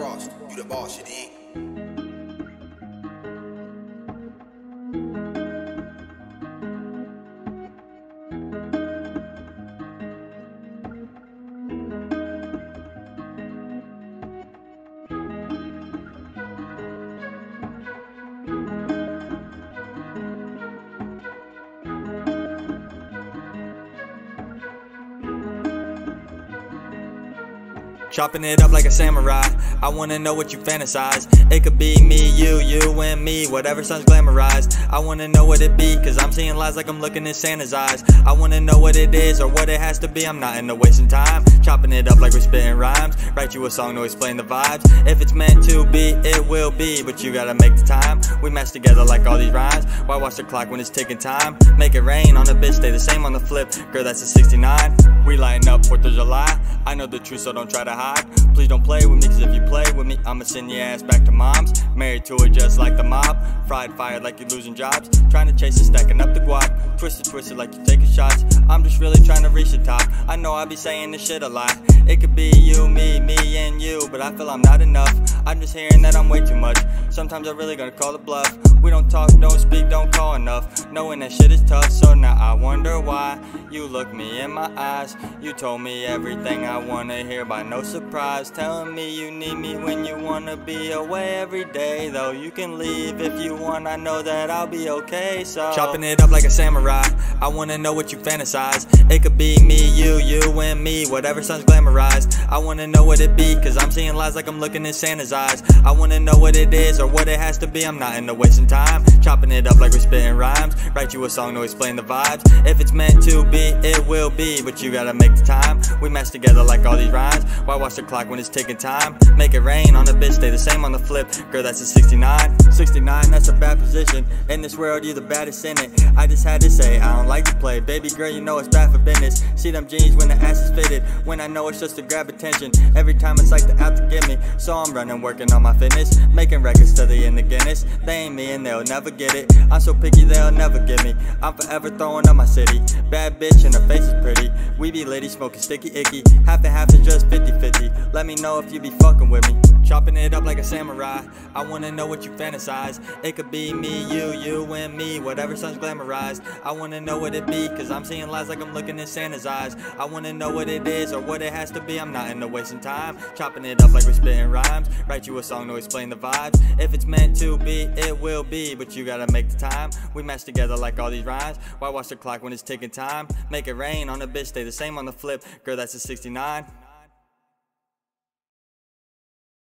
Frost, you the boss, you dig? Chopping it up like a samurai. I wanna know what you fantasize. It could be me, you, you, and me, whatever sounds glamorized. I wanna know what it be, cause I'm seeing lies like I'm looking in Santa's eyes. I wanna know what it is or what it has to be. I'm not into wasting time. Chopping it up like we're spitting rhymes. Write you a song to explain the vibes. If it's meant to be, it will be, but you gotta make the time. We match together like all these rhymes. Why watch the clock when it's ticking time? Make it rain on the bitch, stay the same on the flip. Girl, that's a 69. We lighting up 4th of July. I know the truth, so don't try to hide. Please don't play with me, cause if you play with I'ma send your ass back to mom's. Married to her just like the mob. Fried, fired like you're losing jobs. Trying to chase it, stacking up the guap. Twisted, twisted like you're taking shots. I'm just really trying to reach the top. I know I be saying this shit a lot. It could be you, me, me, and you, but I feel I'm not enough. I'm just hearing that I'm way too much. Sometimes I really gotta call the bluff. We don't talk, don't speak, don't call enough. Knowing that shit is tough, so now I wonder why you look me in my eyes. You told me everything I wanna hear by no surprise. Telling me you need me when you wanna be away every day. Though you can leave if you want, I know that I'll be okay. So chopping it up like a samurai. I wanna know what you fantasize. It could be me, you, you, and me, whatever sounds glamorized. I wanna know what it be, cause I'm seeing lies like I'm looking in Santa's eyes. I wanna know what it is or what it has to be. I'm not into wasting time. Chopping it up like we're spitting rhymes. Write you a song to explain the vibes. If it's meant to be, it will be, but you gotta make the time. We match together like all these rhymes. Why watch the clock when it's ticking time? Make it rain on the bitch, stay the same on the flip. Girl, that's a 69. 69, that's a bad position. In this world, you're the baddest in it. I just had to say, I don't like to play. Baby girl, you know it's bad for business. See them jeans when the ass is fitted. When I know it's just to grab attention. Every time it's like the out to get me. So I'm running, working on my fitness. Making records till the end of Guinness. They ain't me and they'll never get it. I'm so picky, they'll never get me. I'm forever throwing up my city. Bad bitch and her face is pretty. We be ladies smoking sticky icky. Half and half is just 50 50. Let me know if you be fucking with me. Chopping it up like a samurai. I wanna know what you fantasize. It could be me, you, you, and me, whatever sun's glamorized. I wanna know what it be, cause I'm seeing lies like I'm looking in Santa's eyes. I wanna know what it is or what it has to be. I'm not into wasting time. Chopping it up like we're spitting rhymes. Write you a song to explain the vibes. If it's meant to be, it will be, but you gotta make the time. We match together like all these rhymes. Why watch the clock when it's ticking time? Make it rain on a bitch, stay the same on the flip. Girl, that's a 69.